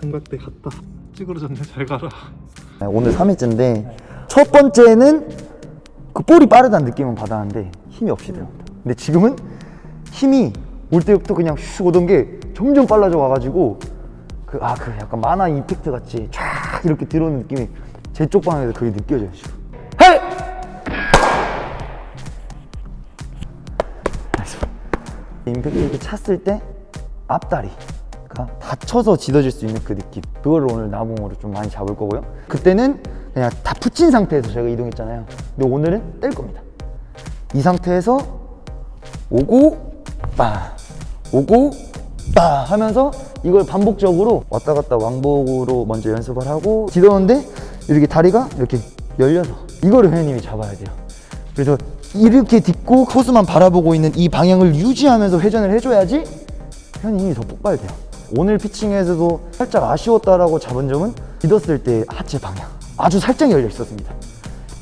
삼각대 갔다 찌그러졌네 잘 가라 네, 오늘 3회째인데 첫 번째는 그 볼이 빠르다는 느낌은 받았는데 힘이 없이 들어갑니다. 근데 지금은 힘이 올 때부터 그냥 슉 오던 게 점점 빨라져 와가지고 그 아 그 약간 만화 임팩트 같이 쫙 이렇게 들어오는 느낌이 제 쪽 방향에서 그게 느껴져요. 헤이! 임팩트 이렇게 찼을 때 앞다리 가 다쳐서 짖어질 수 있는 그 느낌. 그거를 오늘 나봉으로 좀 많이 잡을 거고요. 그때는 그냥 다 붙인 상태에서 저희가 이동했잖아요. 근데 오늘은 뗄 겁니다. 이 상태에서 오고 빠 오고 빠 하면서 이걸 반복적으로 왔다 갔다 왕복으로 먼저 연습을 하고 짖었는데 이렇게 다리가 이렇게 열려서 이거를 회원님이 잡아야 돼요. 그래서 이렇게 딛고 코스만 바라보고 있는 이 방향을 유지하면서 회전을 해줘야지 회원이 힘이 더 폭발돼요 오늘 피칭에서도 살짝 아쉬웠다라고 잡은 점은 딛었을 때 하체 방향. 아주 살짝 열려 있었습니다.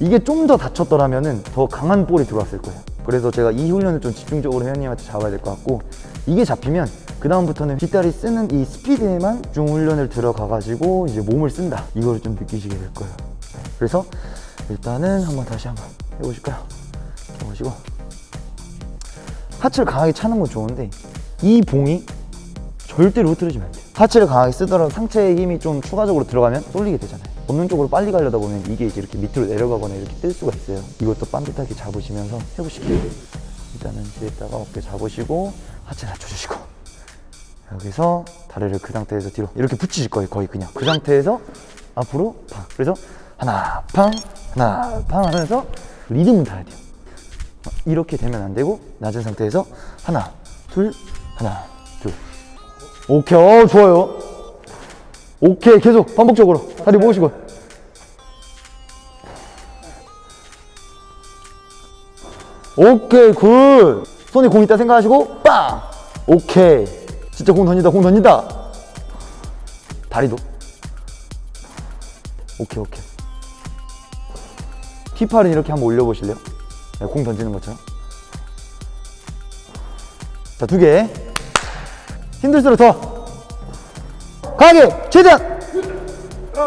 이게 좀 더 다쳤더라면 더 강한 볼이 들어왔을 거예요. 그래서 제가 이 훈련을 좀 집중적으로 회원님한테 잡아야 될 것 같고 이게 잡히면 그 다음부터는 뒷다리 쓰는 이 스피드에만 중 훈련을 들어가 가지고 이제 몸을 쓴다. 이거를 좀 느끼시게 될 거예요. 네, 그래서 일단은 한번 다시 한번 해보실까요? 해보시고 하체를 강하게 차는 건 좋은데 이 봉이 절대로 흐트러지면 안 돼요. 하체를 강하게 쓰더라도 상체에 힘이 좀 추가적으로 들어가면 쏠리게 되잖아요. 없는 쪽으로 빨리 가려다 보면 이게 이제 이렇게 밑으로 내려가거나 이렇게 뜰 수가 있어요. 이것도 반듯하게 잡으시면서 해보실게요 일단은 뒤에다가 어깨 잡으시고 하체 낮춰주시고. 여기서 다리를 그 상태에서 뒤로 이렇게 붙이실 거예요 거의 그냥. 그 상태에서 앞으로 팡. 그래서 하나 팡 하나 팡 하면서 리듬을 타야 돼요. 이렇게 되면 안 되고 낮은 상태에서 하나 둘 하나. 둘 오케이. 어 좋아요. 오케이. 계속 반복적으로. 다리 모으시고. 오케이. good. 손에 공 있다 생각하시고 빵 오케이. 진짜 공 던진다. 공 던진다. 다리도. 오케이 오케이. T8은 이렇게 한번 올려보실래요? 네, 공 던지는 것처럼. 자두개 힘들수록 더 강하게 최대한.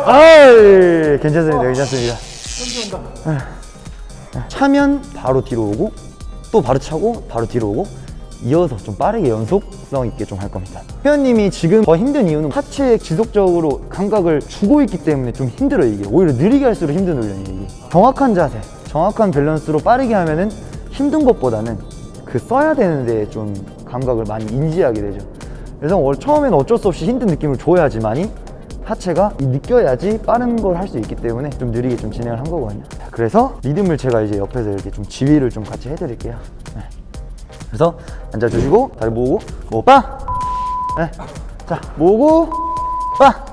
아이 괜찮습니다 괜찮습니다. 네. 차면 바로 뒤로 오고 또 바로 차고 바로 뒤로 오고 이어서 좀 빠르게 연속성 있게 좀 할 겁니다. 회원님이 지금 더 힘든 이유는 하체에 지속적으로 감각을 주고 있기 때문에 좀 힘들어요 이게. 오히려 느리게 할수록 힘든 훈련이에요 이게. 정확한 자세 정확한 밸런스로 빠르게 하면은 힘든 것보다는 그 써야 되는데 좀 감각을 많이 인지하게 되죠 그래서 원- 처음에는 어쩔 수 없이 힘든 느낌을 줘야지만이 하체가 이 느껴야지 빠른 걸 할 수 있기 때문에 좀 느리게 좀 진행을 한 거거든요. 그래서 리듬을 제가 이제 옆에서 이렇게 좀 지휘를 좀 같이 해드릴게요. 네. 그래서 앉아주시고 다리 모으고 모빠! 네. 자 모으고 빠!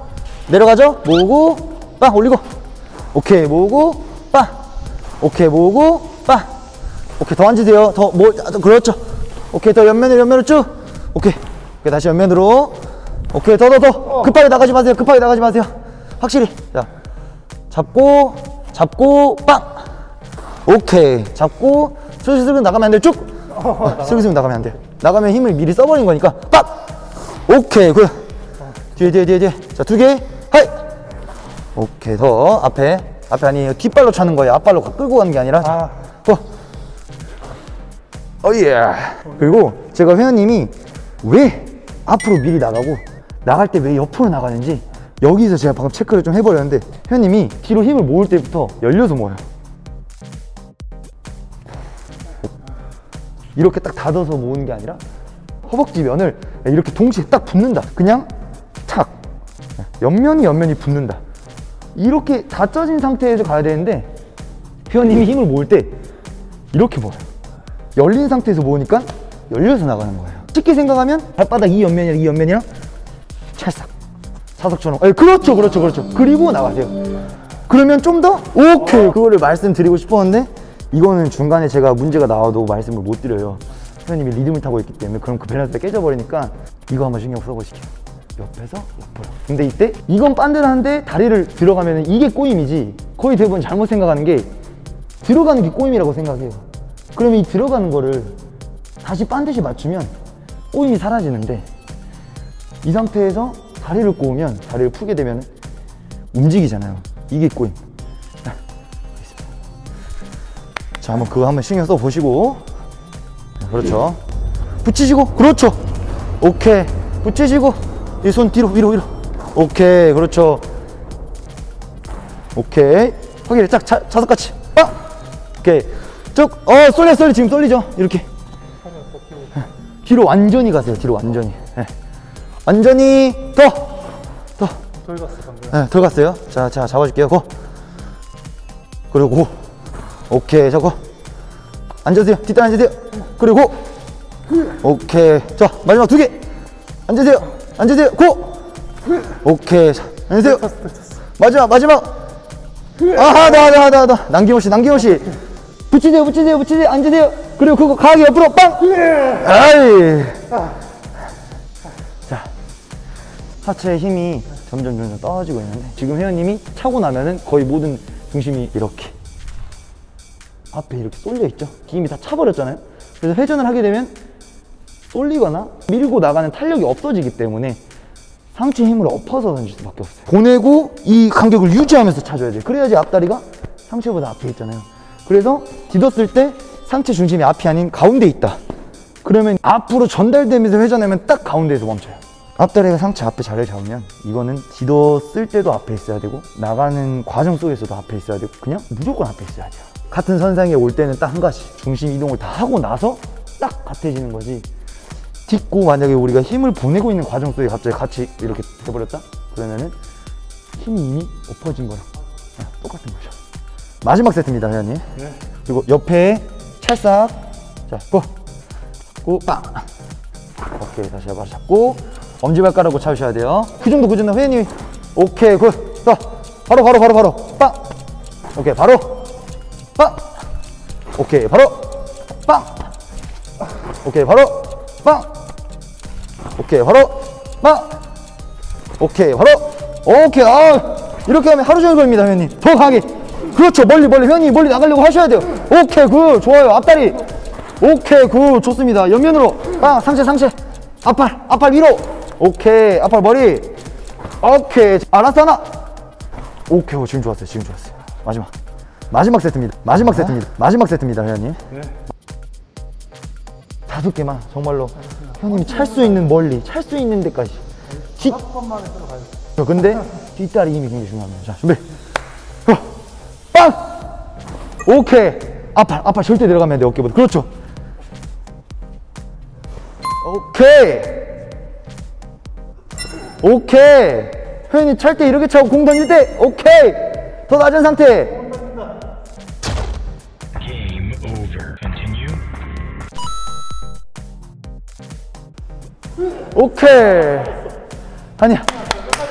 내려가죠? 모으고 빠! 올리고. 오케이 모으고 빠! 오케이 모으고 빠! 오케이 더 앉으세요. 더뭐 그렇죠. 오케이 더 옆면으로 옆면으로 쭉. 오케이 오케이 다시 옆면으로. 오케이 더 더 더. 급하게 나가지 마세요. 급하게 나가지 마세요. 확실히. 자 잡고 잡고 빵. 오케이. 잡고 슬슬슬 나가면 안 돼 쭉. 슬슬슬 나가면 안 돼. 나가면 힘을 미리 써버린 거니까. 빡 오케이 good. 뒤에 뒤에 뒤에 뒤에. 자 두 개. 하이. 오케이 더. 앞에. 앞에 아니에요 뒷발로 차는 거예요. 앞발로 끌고 가는 게 아니라. 자, 더. 어예. 그리고 제가 회원님이 왜 앞으로 미리 나가고 나갈 때 왜 옆으로 나가는지 여기서 제가 방금 체크를 좀 해버렸는데 회원님이 뒤로 힘을 모을 때부터 열려서 모여요. 이렇게 딱 닫아서 모으는 게 아니라 허벅지 면을 이렇게 동시에 딱 붙는다. 그냥 착. 옆면이 옆면이 붙는다. 이렇게 닫혀진 상태에서 가야 되는데 회원님이 힘을 모을 때 이렇게 모여요. 열린 상태에서 모으니까 열려서 나가는 거예요 쉽게 생각하면 발바닥 이 옆면이랑 이 옆면이랑 찰싹. 사석처럼. 예, 그렇죠 그렇죠 그렇죠. 그리고 나가세요. 그러면 좀 더? 오케이. 그거를 말씀드리고 싶었는데 이거는 중간에 제가 문제가 나와도 말씀을 못 드려요. 회원님이 리듬을 타고 있기 때문에 그럼 그 밸런스가 깨져버리니까 이거 한번 신경 써보시죠 옆에서 옆으로. 근데 이때 이건 빤듯한데 다리를 들어가면 이게 꼬임이지. 거의 대부분 잘못 생각하는 게 들어가는 게 꼬임이라고 생각해요. 그러면 이 들어가는 거를 다시 반드시 맞추면 꼬임이 사라지는데 이 상태에서 다리를 꼬으면 다리를 풀게 되면 움직이잖아요. 이게 꼬임. 자, 한번 그거 한번 신경 써 보시고. 네, 그렇죠. 붙이시고, 그렇죠. 오케이. 붙이시고, 이 손 뒤로, 위로, 위로. 오케이. 그렇죠. 오케이. 쫙 자, 자석같이. 아! 오케이. 쭉. 어, 쏠려, 쏠려. 지금 쏠리죠? 이렇게. 뒤로 완전히 가세요. 뒤로 완전히. 네. 완전히 더, 더. 저희 갔어 방금. 네, 들어갔어요. 자, 자, 잡아줄게요. 고. 그리고 고. 오케이, 자 고. 앉으세요. 뒷단 앉으세요. 그리고 오케이. 자, 마지막 두 개. 앉으세요. 앉으세요. 고. 오케이. 자, 앉으세요. 마지막, 마지막. 아하, 나, 나, 나, 나. 남김없이, 남김없이. 붙이세요, 붙이세요, 붙이세요. 앉으세요. 그리고 그거 가기 옆으로 빵! 아이. 자, 하체의 힘이 점점 점점 떨어지고 있는데 지금 회원님이 차고 나면은 거의 모든 중심이 이렇게 앞에 이렇게 쏠려 있죠. 힘이 다 차버렸잖아요. 그래서 회전을 하게 되면 쏠리거나 밀고 나가는 탄력이 없어지기 때문에 상체 힘을 엎어서 던질 수밖에 없어요. 보내고 이 간격을 유지하면서 차줘야 돼요. 그래야지 앞다리가 상체보다 앞에 있잖아요. 그래서 디뎠을 때 상체 중심이 앞이 아닌 가운데 있다. 그러면 앞으로 전달되면서 회전하면 딱 가운데에서 멈춰요. 앞다리가 상체 앞에 자리를 잡으면 이거는 디뎠을 때도 앞에 있어야 되고 나가는 과정 속에서도 앞에 있어야 되고 그냥 무조건 앞에 있어야 돼요. 같은 선상에 올 때는 딱 한 가지 중심 이동을 다 하고 나서 딱 같아지는 거지. 딛고 만약에 우리가 힘을 보내고 있는 과정 속에 갑자기 같이 이렇게 돼버렸다? 그러면은 힘이 이미 엎어진 거랑 똑같은 거죠. 마지막 세트입니다, 회원님. 네. 그리고 옆에 찰싹. 자, 고. 고, 빵. 오케이, 다시 한번 잡고. 엄지발가락으로 차주셔야 돼요. 그 정도, 그 정도. 회원님이. 오케이, good. 자, 바로, 바로, 바로, 바로. 빵. 오케이, 바로. 빵. 오케이, 바로. 빵. 오케이, 바로. 빵. 오케이, 바로. 빵. 오케이, 바로. 오케이, 아. 이렇게 하면 하루 종일 걸립니다, 회원님. 더 강하게. 그렇죠. 멀리, 멀리. 회원님 멀리 나가려고 하셔야 돼요. 오케이, good. 좋아요. 앞다리. 오케이, good. 좋습니다. 옆면으로. 빵. 상체, 상체. 앞팔, 앞팔 위로. 오케이. 앞팔 머리. 오케이. 알았어, 하나. 오케이. 오, 지금 좋았어요. 지금 좋았어요. 마지막. 마지막 세트입니다. 마지막 세트입니다. 마지막 세트입니다, 회원님. 네. 다섯 개만 정말로 형님이 찰 수 있는 멀리 찰 수 있는 데까지 뒤한 번만에 들어가요. 어, 근데 뒷다리 힘이 굉장히 중요합니다 자 준비 어, 빵 오케이. 앞팔 앞팔 절대 내려가면 안 돼 어깨보다. 그렇죠. 오케이. 오케이. 형님 찰때 이렇게 차고 공 던질 때 오케이. 더 낮은 상태. 오케이. 아니야.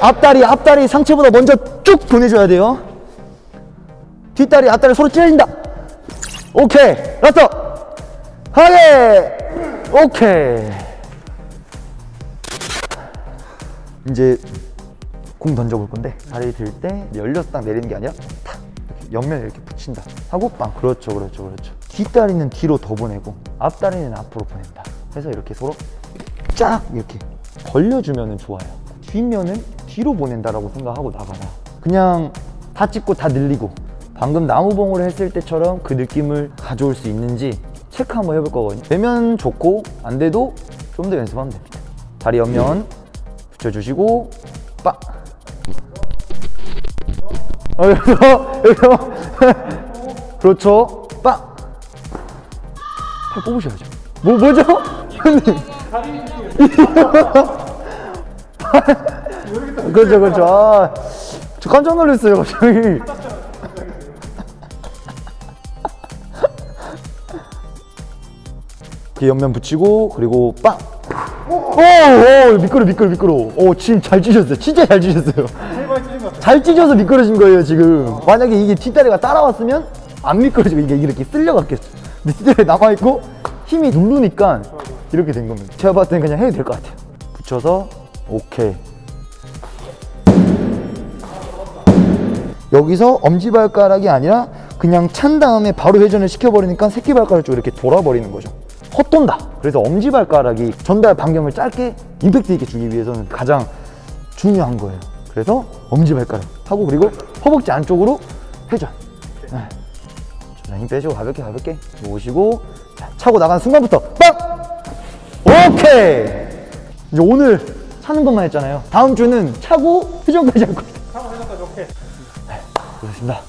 앞다리, 앞다리 상체보다 먼저 쭉 보내줘야 돼요. 뒷다리, 앞다리 서로 찢어진다. 오케이. last. 하게. 오케이. 이제 공 던져볼 건데 다리 들 때 열려서 딱 내리는 게 아니라 탁 옆면에 이렇게 붙인다 하고 빵 그렇죠 그렇죠 그렇죠 뒷다리는 뒤로 더 보내고 앞다리는 앞으로 보낸다 해서 이렇게 서로 쫙 이렇게 벌려주면 좋아요 뒷면은 뒤로 보낸다라고 생각하고 나가라 그냥 다 찍고 다 늘리고 방금 나무봉으로 했을 때처럼 그 느낌을 가져올 수 있는지 체크 한번 해볼 거거든요. 되면 좋고 안 돼도 좀 더 연습하면 됩니다. 다리 옆면 붙여주시고 빵 어, 여기서 여기서 그렇죠? 빵팔 뽑으셔야죠. 뭐 뭐죠? 형님. 그렇죠 그렇죠. 아, 저 깜짝 놀랐어요 갑자기 그 옆면 붙이고 그리고 빵 오, 오, 미끄러, 미끄러, 미끄러. 오, 지금 잘 찢었어요. 진짜 잘 찢었어요. 잘 찢어서 미끄러진 거예요, 지금. 만약에 이게 뒷다리가 따라왔으면 안 미끄러지고 이게 이렇게 쓸려갔겠죠. 근데 뒷다리 남아있고 힘이 누르니까 이렇게 된 겁니다. 제가 봤을 때는 그냥 해도 될 것 같아요. 붙여서, 오케이. 여기서 엄지발가락이 아니라 그냥 찬 다음에 바로 회전을 시켜버리니까 새끼발가락 쪽으로 이렇게 돌아버리는 거죠. 헛돈다. 그래서 엄지발가락이 전달 반경을 짧게 임팩트 있게 주기 위해서는 가장 중요한 거예요. 그래서 엄지발가락 하고 그리고 허벅지 안쪽으로 회전. 네. 자, 힘 빼시고 가볍게 가볍게 오시고 자, 차고 나간 순간부터 빵! 오케이! 이제 오늘 차는 것만 했잖아요. 다음 주는 차고 회전까지 할 거예요. 상황 해석까지 오케이. 고맙습니다.